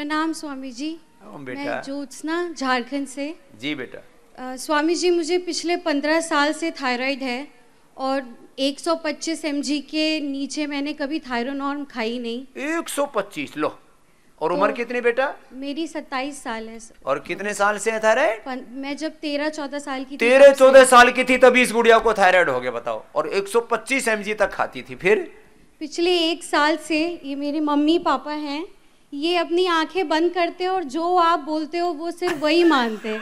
प्रणाम स्वामी जी ओम बेटा। मैं ज्योत्सना झारखंड से। जी बेटा। स्वामी जी मुझे पिछले पंद्रह साल से थायराइड है और 125 mg के नीचे मैंने कभी थायरोनॉर्म खाई नहीं। 125 लो। और तो उम्र कितनी बेटा? मेरी 27 साल है सर। और कितने साल से है थायराइड? मैं जब 13-14 साल की तेरह चौदह साल की थी तभी इस गुड़िया को थायराइड हो गया बताओ। और 125 एमजी तक खाती थी फिर? पिछले एक साल से ये मेरे मम्मी पापा हैं। ये अपनी आँखें बंद करते हैं और जो आप बोलते हो वो सिर्फ़ वही मानते हैं।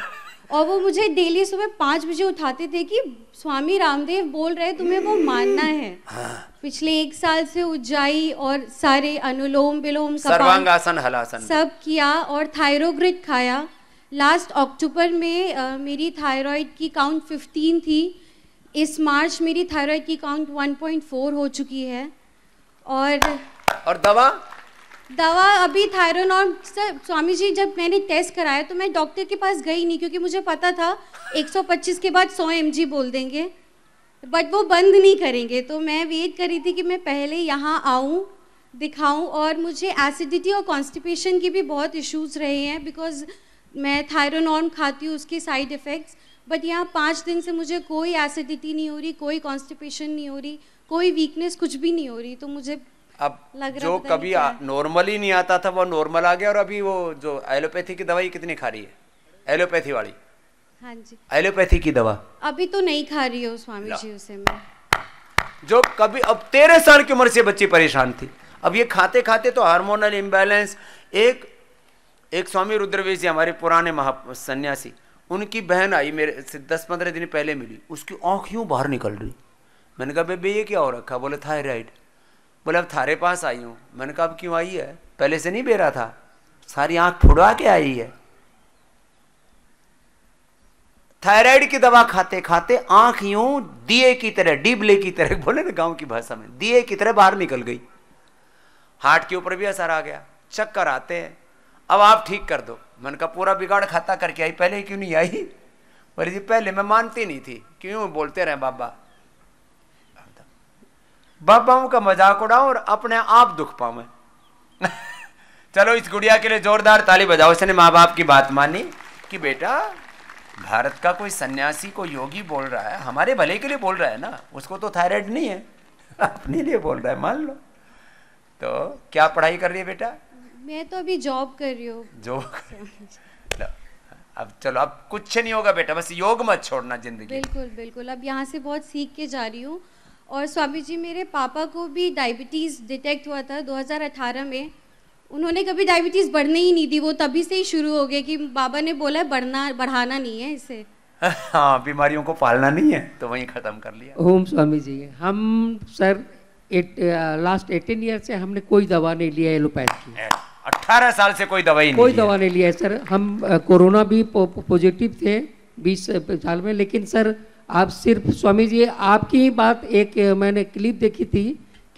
और वो मुझे डेली सुबह पाँच बजे उठाते थे कि स्वामी रामदेव बोल रहे तुम्हें वो मानना है। पिछले एक साल से उज्जाई और सारे अनुलोम विलोम सर्वांगासन हलासन। सब किया और थायरोग्रिड खाया। लास्ट अक्टूबर में अ, मेरी थायराइड की काउंट 15 थी। इस मार्च मेरी थायराइड की काउंट 1.4 हो चुकी है। और और दवा? दवा अभी थायरोनॉर्म सर स्वामी जी जब मैंने टेस्ट कराया तो मैं डॉक्टर के पास गई नहीं, क्योंकि मुझे पता था 125 के बाद 100 एम बोल देंगे। बट वो बंद नहीं करेंगे तो मैं वेट कर रही थी कि मैं पहले यहाँ आऊँ, दिखाऊँ, और मुझे एसिडिटी और कॉन्स्टिपेशन की भी बहुत इश्यूज़ रहे हैं बिकॉज़ मैं थायरोनॉर्म खाती हूँ, उसके साइड इफ़ेक्ट्स बट यहाँ पाँच दिन से मुझे कोई एसिडिटी नहीं हो रही, कोई कॉन्स्टिपेशन नहीं हो रही, कोई वीकनेस कुछ भी नहीं हो रही तो मुझे अब जो कभी। नॉर्मल नहीं आता था वो नॉर्मल आ गया और अभी वो जो एलोपैथी की दवाई कितनी खा रही है? एलोपैथी वाली। हाँ जी। एलोपैथी की दवा। अभी तो नहीं खा रही हूँ स्वामी जी उसे मैं। जो कभी अब तेरह साल की उम्र से बच्ची परेशान थी। अब ये खाते खाते तो हार्मोनल इम्बैलेंस एक एक स्वामी रुद्रवेश जी हमारे पुराने महा सन्यासी उनकी बहन आई मेरे से दस पंद्रह दिन पहले मिली उसकी आँख यूँ बाहर निकल रही। मैंने कहा बेबे ये क्या हो रखा? बोले थायराइड। बोले, अब थारे पास आई हूँ। मैंने कहा, अब क्यों आई है? पहले से नहीं बेरा था। सारी आँख फुड़वा के आई है। थायराइड की दवा खाते खाते आँख यूँ दिए की तरह, डिबले की तरह, बोले ना गाँव की भाषा में, दिए की तरह बाहर निकल गई। हार्ट के ऊपर भी असर आ गया। चक्कर आते हैं। अब आप ठीक कर दो। मन का पूरा बिगाड़ खाता करके आई, पहले क्यों नहीं आई? बोले, जी, पहले मैं मानती नहीं थी। क्यों बोलते रहे बाबा? बाबाओं का मज़ाक उड़ाओ और अपने आप दुख पाऊँ मैं। चलो इस गुड़िया के लिए जोरदार ताली बजाओ। इसने माँ बाप की बात मानी कि बेटा भारत का कोई सन्यासी को योगी बोल रहा है हमारे भले के लिए बोल रहा है ना उसको तो थायराइड नहीं है। अपने लिए बोल रहा है मान लो। तो क्या पढ़ाई कर रही है बेटा? मैं तो अभी जॉब कर रही हूँ। जो लो, अब चलो अब कुछ नहीं होगा बेटा बस योग मत छोड़ना ज़िंदगी। बिल्कुल बिल्कुल। अब यहाँ से बहुत सीख के जा रही हूँ। और स्वामी जी मेरे पापा को भी डायबिटीज़ डिटेक्ट हुआ था 2018 में। उन्होंने कभी डायबिटीज़ बढ़ने ही नहीं दी वो तभी से ही शुरू हो गए कि बाबा ने बोला है बढ़ना बढ़ाना नहीं है इसे। हाँ बीमारियों को पालना नहीं है तो वहीं खत्म कर लिया। ओम स्वामी जी हम sir at, last eighteen year से हमने कोई दवा नहीं लिया एलोपैथ की। अठारह साल से कोई दवाई कोई लिया। दवा नहीं लिया है सर। हम कोरोना भी पॉजिटिव थे बीस साल में लेकिन सर आप सिर्फ़ स्वामी जी आपकी ही बात एक मैंने क्लिप देखी थी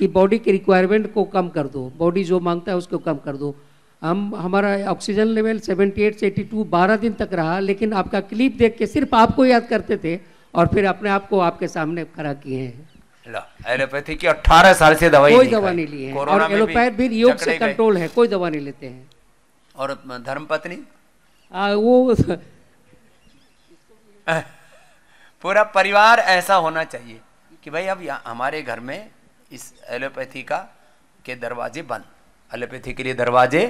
कि बॉडी के रिक्वायरमेंट को कम कर दो। बॉडी जो माँगता है उसको कम कर दो। हम हमारा ऑक्सीजन लेवल 78 से 82 बारह दिन तक रहा लेकिन आपका क्लिप देख के सिर्फ़ आपको याद करते थे और फिर अपने आप को आपके सामने खड़ा किए हैं। एलोपैथी की अठारह साल से दवाई कोई दवा नहीं ली है। और एलोपैथ भी योग से कंट्रोल है कोई दवा नहीं लेते हैं। और धर्मपत्नी? आ, वो पूरा परिवार ऐसा होना चाहिए कि भाई अब यहाँ हमारे घर में इस एलोपैथी का के दरवाजे बंद। एलोपैथी के लिए दरवाजे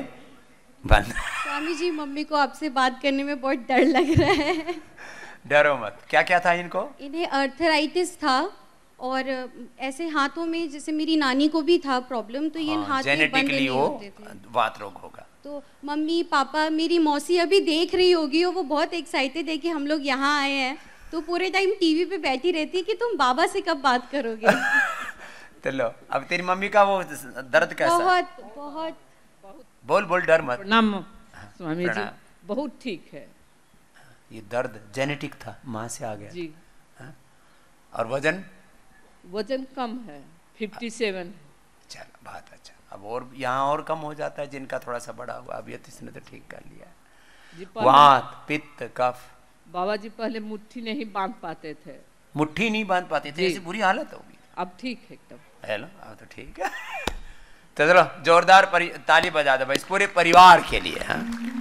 बंद। स्वामी जी मम्मी को आपसे बात करने में बहुत डर लग रहा है। डरो मत। क्या क्या था इनको? इन्हें अर्थराइटिस था और ऐसे हाथों में जैसे मेरी नानी को भी था प्रॉब्लम तो ये हाथ में बंद जेनेटिकली नहीं वो होते थे। वात रोग होगा। तो मम्मी पापा मेरी मौसी अभी देख रही होगी और वो बहुत एक्साइटेड है कि हम लोग यहाँ आए हैं। तो पूरे टाइम टीवी पे बैठी रहती है कि तुम बाबा से कब बात करोगे? तो लो अब तेरी मम्मी का वो दर्द कैसा? बहुत बहुत। बोल बोल डर मत। प्रणाम स्वामी जी। बहुत ठीक है। ये दर्द जेनेटिक था माँ से आ गया। जी। हाँ? और वज़न? वज़न कम है फिफ्टी सेवन चल बहुत अच्छा। अब और यहाँ और कम हो जाता है जिनका थोड़ा सा बड़ा हुआ अब ये तो इसने तो ठीक कर लिया। वात पित्त कफ। बाबा जी पहले मुट्ठी नहीं बाँध पाते थे। मुट्ठी नहीं बाँध पाते थे। ऐसी बुरी हालत होगी। अब ठीक है एकदम। है ना? अब तो ठीक है। तो चलो जोरदार ताली बजा दो भाई इस पूरे परिवार के लिए हाँ।